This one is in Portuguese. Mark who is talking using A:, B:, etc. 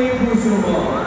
A: sundan irmão.